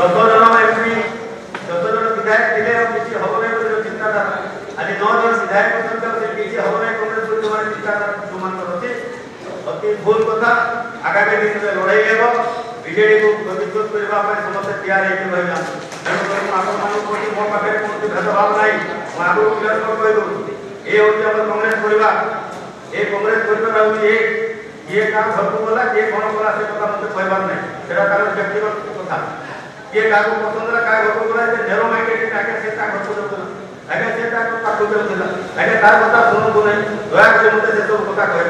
চোদ্দ জন এমপি চোদ্দ জন বিধায়ক ଥିଲେ ଆଉ କିଛି ହେବ ନାହିଁ ବୋଲି ଚିନ୍ତାଧାରା ଆଜି ନଅ ଜଣ ବିଧାୟକ ଅଛନ୍ତି ଆଉ ସେ କିଛି ହେବ ନାହିଁ କଂଗ୍ରେସ ବୋଲି ଯେଉଁମାନେ ଚିନ୍ତାଧାରା ଯେଉଁମାନଙ୍କର ଅଛି ଅତି ଭୁଲ କଥା ଆଗାମୀ ଦିନରେ ଲଢ଼େଇ ହେବ ବିଜେଡିକୁ ପ୍ରତିଶୋଧ କରିବା ପାଇଁ ସମସ୍ତେ ତିଆରି ହେଇକି ରହିଲା ତେଣୁକରି ମୁଁ ଆପଣମାନଙ୍କୁ କହୁଛି ମୋ ପାଖରେ କୌଣସି ଭେଦଭାବ ନାହିଁ ମୁଁ ଆଗକୁ କ୍ଲିୟର କହିଦେଉଛି ଏ ହେଉଛି ଆମର କଂଗ୍ରେସ ପରିବାର ଏ କଂଗ୍ରେସ ପରିବାର ହେଉଛି ଏକ କିଏ କାହା ଘରକୁ ଗଲା କିଏ କ'ଣ କଲା ସେ କଥା ମୋତେ କହିବାର ନାହିଁ ସେଟା ତାଙ୍କର ବ୍ୟକ୍ତିଗତ କଥା কে কাকু পছন্দ না কাকে ঘরকু গলা যে নেরো মাইকে কে কাকে সে তা ঘরকু দেবো আগে সে তা কাকু দেবো আগে তার কথা শুনবো না দয়া করে মতে সে সব কথা কয়